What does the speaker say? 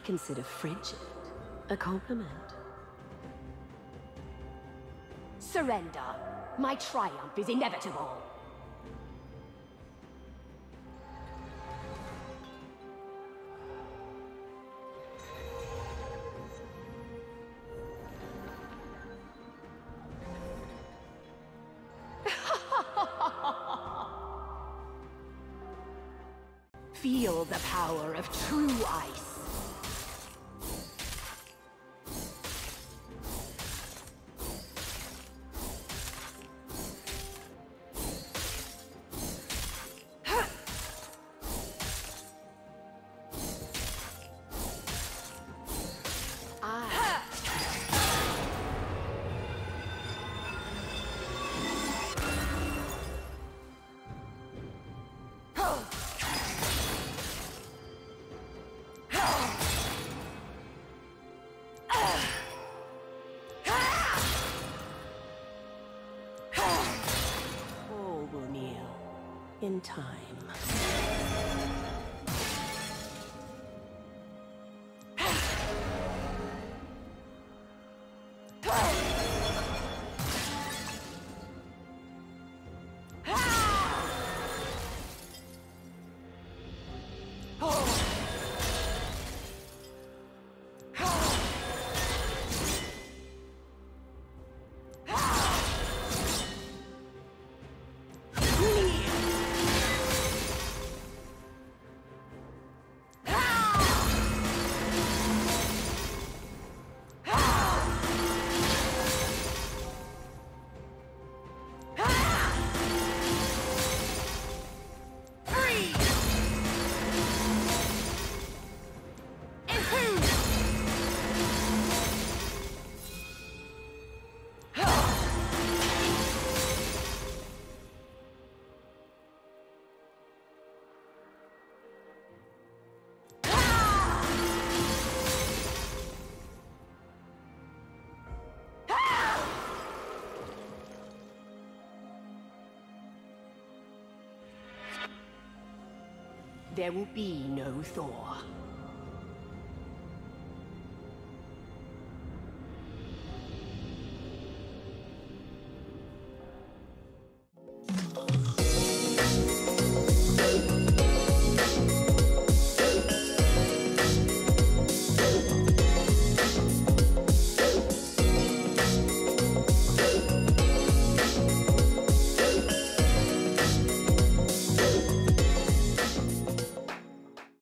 consider friendship a compliment. Surrender. My triumph is inevitable. Feel the power of true ice. In time. There will be no thaw.